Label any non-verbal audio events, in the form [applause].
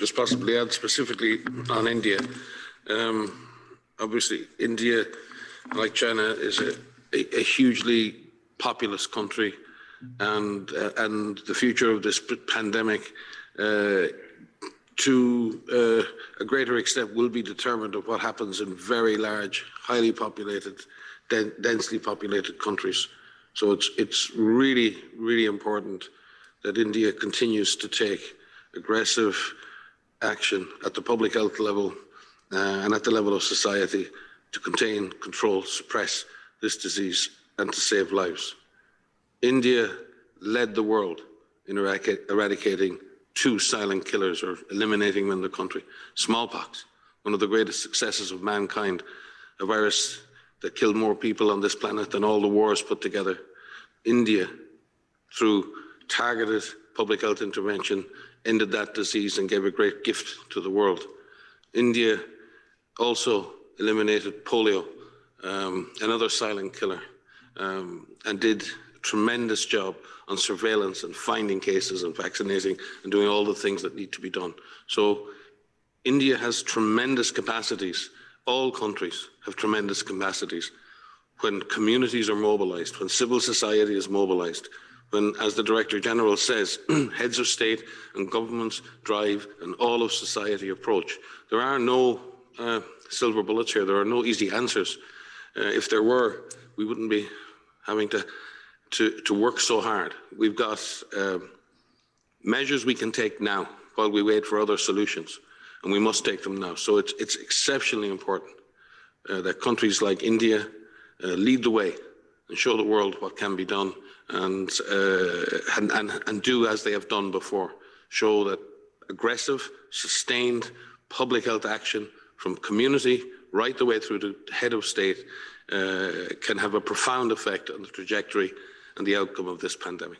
just possibly add specifically on India. Um, obviously, India, like China, is a, a, a hugely populous country, and uh, and the future of this pandemic. Uh, to uh, a greater extent will be determined of what happens in very large, highly populated, den densely populated countries. So it's, it's really, really important that India continues to take aggressive action at the public health level uh, and at the level of society to contain, control, suppress this disease and to save lives. India led the world in eradicating two silent killers or eliminating them in the country. Smallpox, one of the greatest successes of mankind, a virus that killed more people on this planet than all the wars put together. India, through targeted public health intervention, ended that disease and gave a great gift to the world. India also eliminated polio, um, another silent killer, um, and did a tremendous job on surveillance and finding cases and vaccinating and doing all the things that need to be done. So India has tremendous capacities. All countries have tremendous capacities. When communities are mobilized, when civil society is mobilized, when, as the Director General says, [clears throat] heads of state and governments drive an all of society approach. There are no uh, silver bullets here. There are no easy answers. Uh, if there were, we wouldn't be having to, to, to work so hard. We've got uh, measures we can take now while we wait for other solutions, and we must take them now. So it's, it's exceptionally important uh, that countries like India uh, lead the way and show the world what can be done and, uh, and, and, and do as they have done before. Show that aggressive, sustained public health action from community right the way through to head of state uh, can have a profound effect on the trajectory and the outcome of this pandemic.